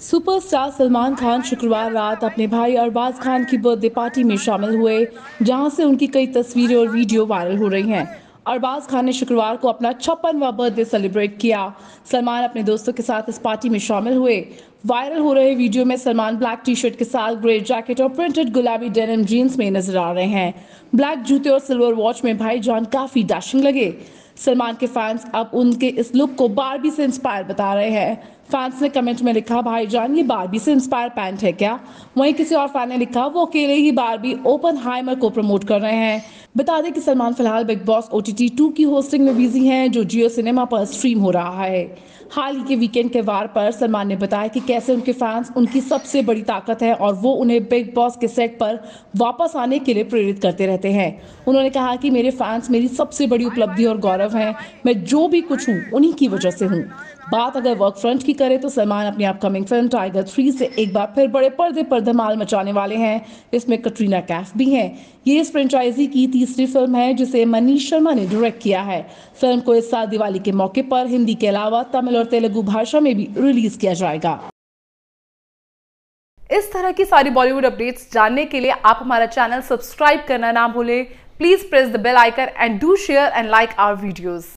Superstar Salman Khan शुक्रवार रात अपने भाई अरबाज खान की बर्थडे पार्टी में शामिल हुए, जहाँ से उनकी कई तस्वीरें और वीडियो वायरल हो रही हैं। अरबाज खान ने शुक्रवार को अपना छप्पनवा बर्थडे सेलिब्रेट किया। सलमान अपने दोस्तों के साथ इस पार्टी में शामिल हुए। वायरल हो रहे वीडियो में सलमान ब्लैक टी शर्ट के साथ ग्रे जैकेट और प्रिंटेड गुलाबी डेनिम जीन्स में नज़र आ रहे हैं। ब्लैक जूते और सिल्वर वॉच में भाईजान काफ़ी डैशिंग लगे। सलमान के फैंस अब उनके इस लुक को बारबी से इंस्पायर बता रहे हैं। फैंस ने कमेंट में लिखा भाई जान ये बारबी से इंस्पायर पैंट है क्या? वहीं किसी और फ़ैन ने लिखा, वो अकेले ही बारबी ओपन हाइमर को प्रमोट कर रहे हैं। बता दें कि सलमान फ़िलहाल Bigg Boss O T T two की होस्टिंग में बिज़ी हैं, जो जियो सिनेमा पर स्ट्रीम हो रहा है। हाल ही के वीकेंड के वार पर सलमान ने बताया कि कैसे उनके फैंस उनकी सबसे बड़ी ताकत है और वो उन्हें बिग बॉस के सेट पर वापस आने के लिए प्रेरित करते रहते हैं। उन्होंने कहा कि मेरे फैंस मेरी सबसे बड़ी उपलब्धि और गौरव है। मैं जो भी कुछ हूँ, उन्हीं की वजह से हूँ। बात अगर वर्क फ्रंट की करें तो सलमान अपनी अपकमिंग फ़िल्म टाइगर थ्री से एक बार फिर बड़े पर्दे पर धमाल मचाने वाले हैं। इसमें कटरीना कैफ भी हैं। ये इस फ्रेंचाइजी की तीसरी फ़िल्म है, जिसे मनीष शर्मा ने डायरेक्ट किया है। फ़िल्म को इस साल दिवाली के मौके पर हिंदी के अलावा तमिल और तेलुगु भाषा में भी रिलीज़ किया जाएगा। इस तरह की सारी बॉलीवुड अपडेट्स जानने के लिए आप हमारा चैनल सब्सक्राइब करना ना भूलें। Please press the bell icon and do share and like our videos